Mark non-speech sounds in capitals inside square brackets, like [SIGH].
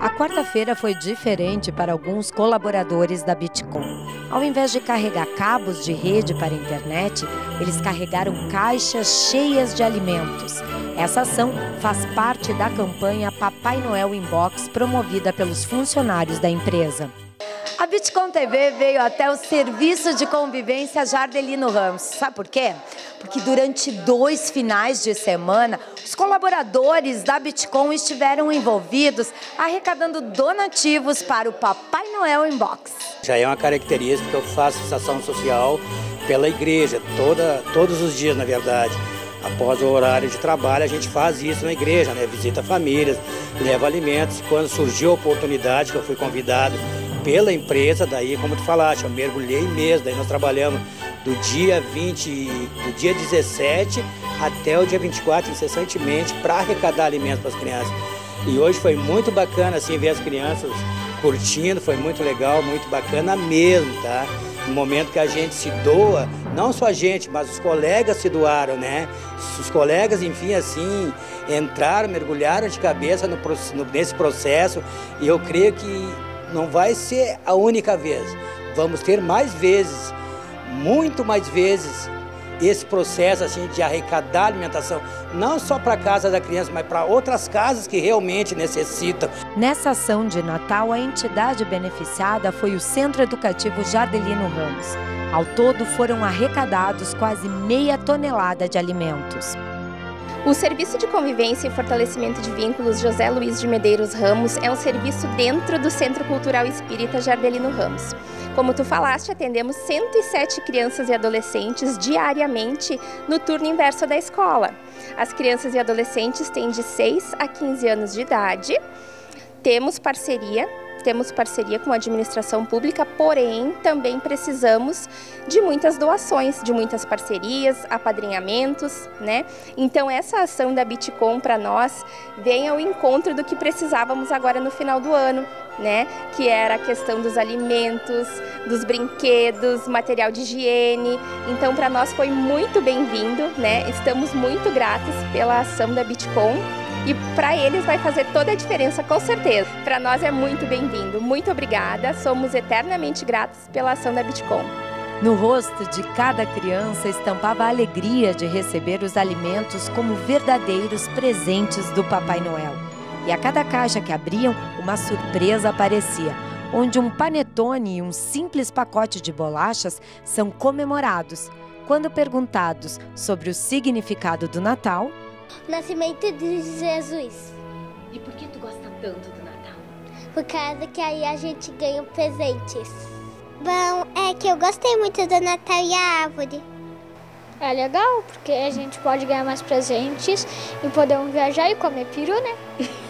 A quarta-feira foi diferente para alguns colaboradores da Bitcoin. Ao invés de carregar cabos de rede para a internet, eles carregaram caixas cheias de alimentos. Essa ação faz parte da campanha Papai Noel Inbox promovida pelos funcionários da empresa. A Bitcom TV veio até o serviço de convivência Jardelino Ramos. Sabe por quê? Porque durante dois finais de semana, os colaboradores da Bitcom estiveram envolvidos arrecadando donativos para o Papai Noel Inbox. Já é uma característica que eu faço ação social pela igreja, toda, todos os dias, na verdade. Após o horário de trabalho, a gente faz isso na igreja, né? Visita famílias, leva alimentos. Quando surgiu a oportunidade, que eu fui convidado pela empresa, daí, como tu falaste, eu mergulhei mesmo. Daí nós trabalhamos do dia 20, do dia 17 até o dia 24, incessantemente, para arrecadar alimentos para as crianças. E hoje foi muito bacana, assim, ver as crianças curtindo, foi muito legal, muito bacana mesmo, tá? No momento que a gente se doa, não só a gente, mas os colegas se doaram, né? Os colegas, enfim, assim, entraram, mergulharam de cabeça no, nesse processo e eu creio que não vai ser a única vez. Vamos ter mais vezes, muito mais vezes, esse processo assim de arrecadar alimentação, não só para a casa da criança, mas para outras casas que realmente necessitam. Nessa ação de Natal, a entidade beneficiada foi o Centro Educativo Jardelino Ramos. Ao todo, foram arrecadados quase meia tonelada de alimentos. O Serviço de Convivência e Fortalecimento de Vínculos José Luiz de Medeiros Ramos é um serviço dentro do Centro Cultural Espírita Jardelino Ramos. Como tu falaste, atendemos 107 crianças e adolescentes diariamente no turno inverso da escola. As crianças e adolescentes têm de 6 a 15 anos de idade. Temos parceria temos parceria com a administração pública, porém também precisamos de muitas doações, de muitas parcerias, apadrinhamentos, né? Então essa ação da Bitcom para nós vem ao encontro do que precisávamos agora no final do ano, né? Que era a questão dos alimentos, dos brinquedos, material de higiene. Então para nós foi muito bem-vindo, né? Estamos muito gratos pela ação da Bitcom e para eles vai fazer toda a diferença, com certeza. Para nós é muito bem-vindo. Muito obrigada. Somos eternamente gratos pela ação da Bitcom. No rosto de cada criança estampava a alegria de receber os alimentos como verdadeiros presentes do Papai Noel. E a cada caixa que abriam, uma surpresa aparecia, onde um panetone e um simples pacote de bolachas são comemorados. Quando perguntados sobre o significado do Natal, Nascimento de Jesus. E por que tu gosta tanto do Natal? Por causa que aí a gente ganha presentes. Bom, é que eu gostei muito do Natal e a árvore. É legal, porque a gente pode ganhar mais presentes e podemos viajar e comer peru, né? [LAUGHS]